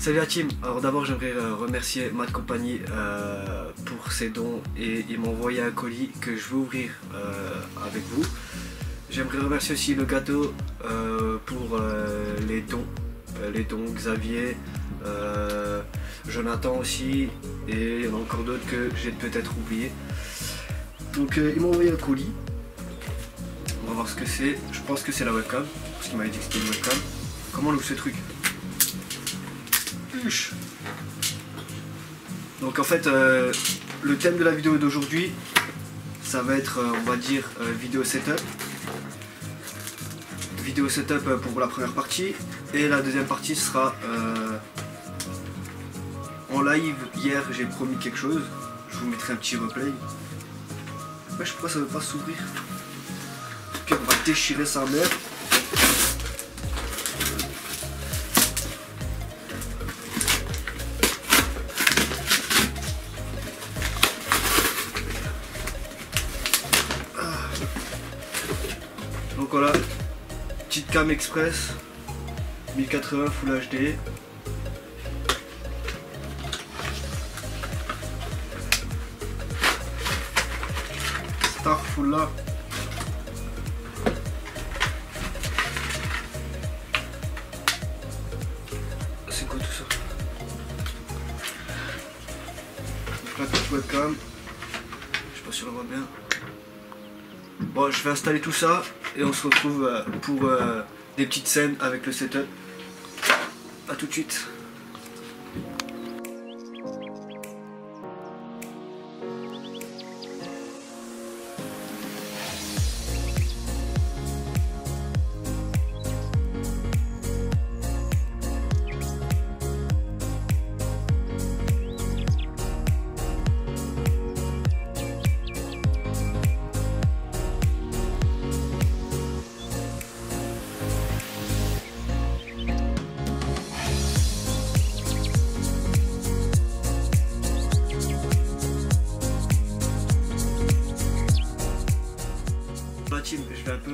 Salut la team, alors d'abord j'aimerais euh, remercier Matt Compagnie euh, pour ses dons et il m'a envoyé un colis que je vais ouvrir euh, avec vous. J'aimerais remercier aussi le gâteau pour les dons, les dons Xavier, Jonathan aussi et il y en a encore d'autres que j'ai peut-être oublié. Donc il m'a envoyé un colis, on va voir ce que c'est, je pense que c'est la webcam, parce qu'il m'avait dit que c'était une webcam. Comment on ouvre ce truc? Donc en fait, euh, le thème de la vidéo d'aujourd'hui, ça va être, euh, on va dire, euh, vidéo setup. Vidéo setup pour la première partie. Et la deuxième partie sera en live. Hier, j'ai promis quelque chose. Je vous mettrai un petit replay. Je sais pas, ça veut pas s'ouvrir. On va déchirer sa mère. Cam express, 1080 Full HD. Star full là. C'est quoi tout ça? Donc la petite webcam. Je sais pas si on la voit bien. Bon, je vais installer tout ça et on se retrouve euh, pour euh, des petites scènes avec le setup. A tout de suite.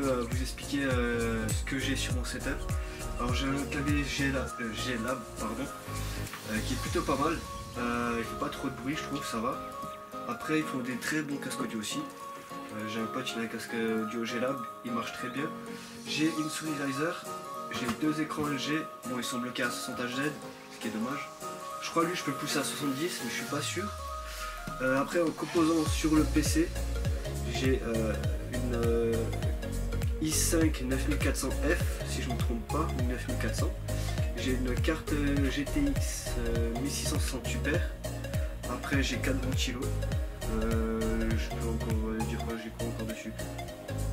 Vous expliquer euh, ce que j'ai sur mon setup. Alors j'ai un clavier G-Lab, euh, pardon, euh, qui est plutôt pas mal. Il fait pas trop de bruit, je trouve, ça va. Après, ils font des très bons casques audio aussi. J'ai un pote, il a un casque audio G-Lab, il marche très bien. J'ai une souris Razer, j'ai deux écrans LG, bon ils sont bloqués à 60 Hz, ce qui est dommage. Je crois lui je peux pousser à 70, mais je suis pas sûr. Après, en composant sur le PC, j'ai une i5 9400F, si je ne me trompe pas, ou 9400. J'ai une carte euh, GTX euh, 1660 Super. Après, j'ai 4 ventilos. Euh, je peux encore euh, dire quoi j'ai quoi encore dessus.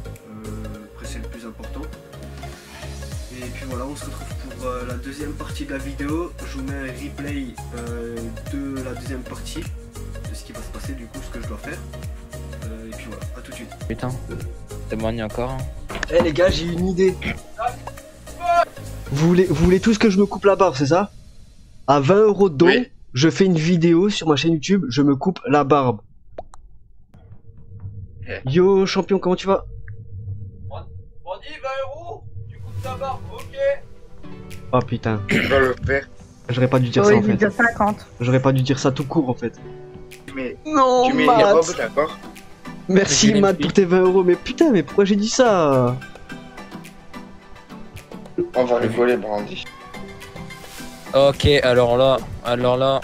Euh, après, c'est le plus important. Et puis voilà, on se retrouve pour euh, la deuxième partie de la vidéo. Je vous mets un replay euh, de la deuxième partie, de ce qui va se passer, du coup, ce que je dois faire. Euh, et puis voilà, à tout de suite. Putain, témoigne encore. hein. Eh les gars, j'ai une idée. Vous voulez, vous voulez tous que je me coupe la barbe, c'est ça? À 20 euros de don, Oui. je fais une vidéo sur ma chaîne YouTube, je me coupe la barbe. Eh. Yo champion, comment tu vas? Bandit, 20 euros Tu coupes ta barbe, ok Oh putain, Tu vas le faire. j'aurais pas dû dire ça en fait. il 50. J'aurais pas dû dire ça tout court en fait. Tu mets, Non, tu mets les robes, d'accord? Merci Matt pour tes 20 euros, mais putain, mais pourquoi j'ai dit ça? On va rigoler, Brandy. Ok, alors là, alors là.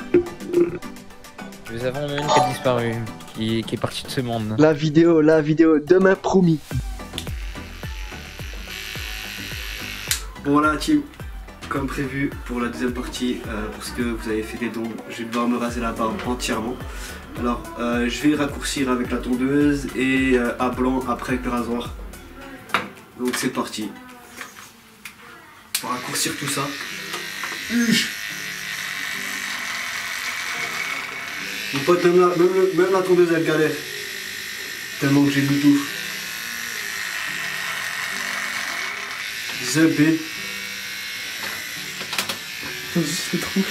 Nous avons une qui a disparu, qui, qui est partie de ce monde. La vidéo, la vidéo, demain promis. Bon voilà team, comme prévu pour la deuxième partie, euh, parce que vous avez fait des dons, je vais devoir me raser la barbe entièrement. Alors euh, je vais raccourcir avec la tondeuse et euh, à blanc après avec le rasoir. Donc c'est parti. Va raccourcir tout ça. Mon pote, même la, tondeuse elle galère. Tellement que j'ai du tout. B. C'est trop.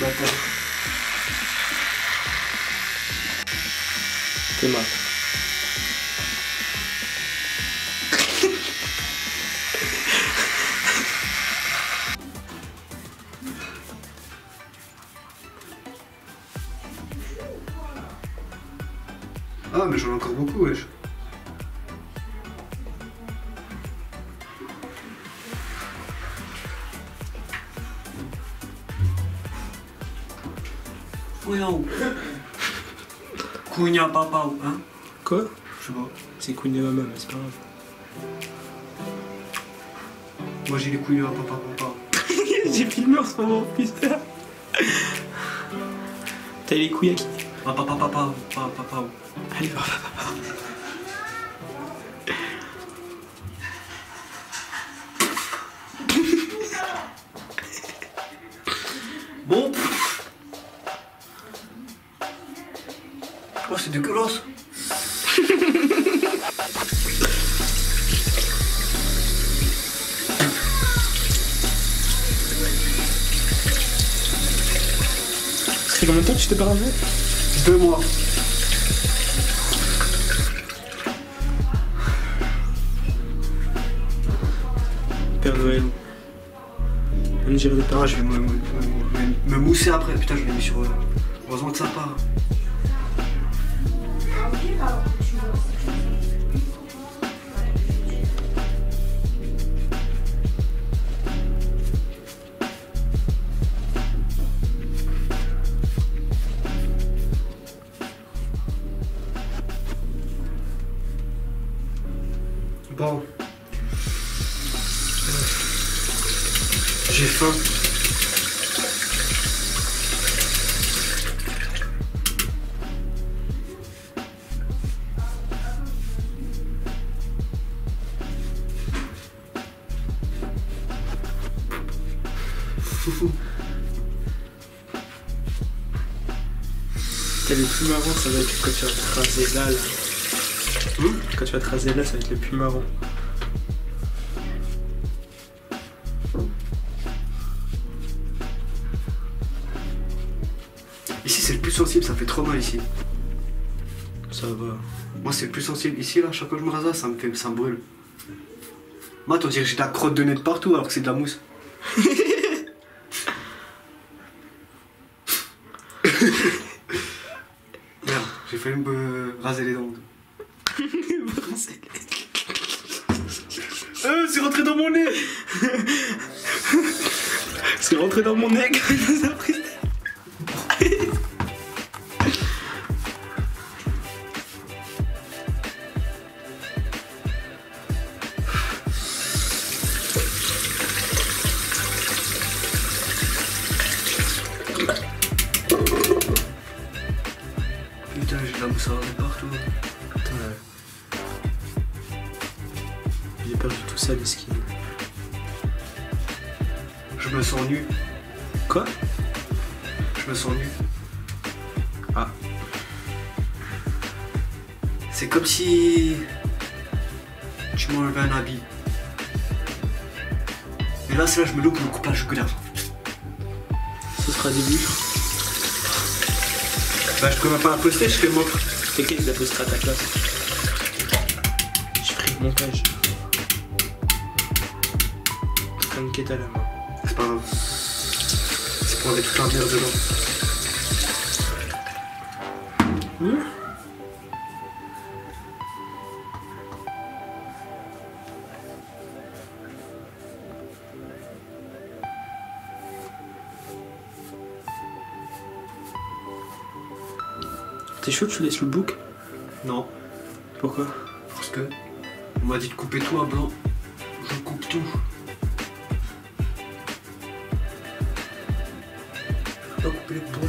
Bâtard. T'es mal. Ah mais j'en ai encore beaucoup wesh. Couillon. Couigna papa, hein? Quoi? Je sais pas. C'est couille de maman, mais c'est pas grave. Moi j'ai les couilles à papa, papa. J'ai filmé en ce moment, putain. T'as les couilles à qui Papa, papa, papa, papa, papa. Allez, va, va, Oh, c'est dégueulasse. Ça fait combien de temps que tu t'es pas Deux mois. Père Noël. On dirait des parents. je vais me, me- me- me mousser après. Putain, je l'ai mis sur. euh, Heureusement que ça part. Bon. T'as le plus marrant, ça va être quand tu vas te raser là, là. Hum Quand tu vas te raser là, ça va être le plus marrant. Ici, c'est le plus sensible, ça fait trop mal ici. Ça va. Moi, c'est le plus sensible. Ici, là, chaque fois que je me rase, ça me, fait, ça me brûle. Moi, on dirait que j'ai de la crotte de nez de partout alors que c'est de la mousse. J'ai failli me raser les dents. Euh, c'est rentré dans mon nez C'est rentré dans mon nez quand il nous a pris. Je me sens nu. Quoi? Je me sens nu. Ah. C'est comme si tu m'enlevais un habit. Et là, c'est là, je me loupe le coupage oculaire. Ce sera début. Bah, je peux même pas la poster, je fais mon. T'inquiète, il la postera à ta place. Je ferai le montage. T'inquiète à la main. C'est pas grave. C'est pour mettre toute la merde dedans. T'es chaud, tu laisses le book? Non, Pourquoi? Parce que on m'a dit de couper tout à blanc. Je coupe tout. Les.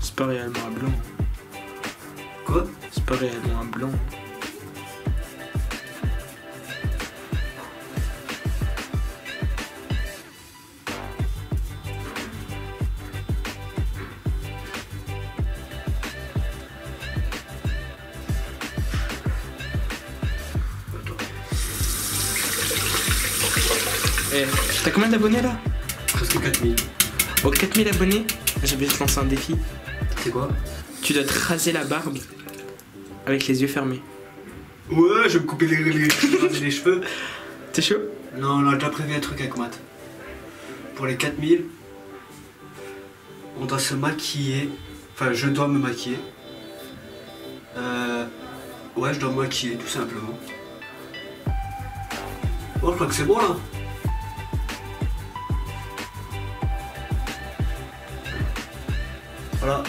C'est pas réellement un blanc. Quoi? C'est pas réellement un blanc. Eh, t'as combien d'abonnés là? Presque 4000. Aux 4000 abonnés, je vais te lancer un défi. C'est quoi? Tu dois te raser la barbe avec les yeux fermés. Ouais, je vais me couper les, les, cheveux. T'es chaud? Non, on a déjà prévu un truc avec Matt. Pour les 4000, on doit se maquiller. Enfin, je dois me maquiller. Ouais, je dois me maquiller tout simplement. Bon, je crois que c'est bon là. Voilà.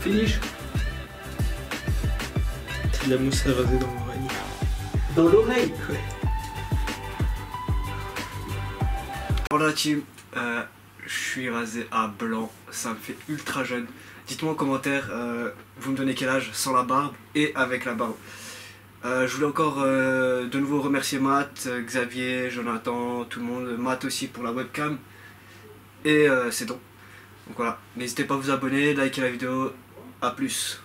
Finish. C'est de la mousse à raser dans l'oreille. Dans l'oreille Ouais. Pour la team, euh, je suis rasé à blanc, ça me fait ultra jeune. Dites-moi en commentaire, euh, vous me donnez quel âge sans la barbe et avec la barbe. Euh, je voulais encore euh, de nouveau remercier Matt, euh, Xavier, Jonathan, tout le monde, Matt aussi pour la webcam. Et c'est donc. Donc voilà, n'hésitez pas à vous abonner, liker la vidéo, à plus.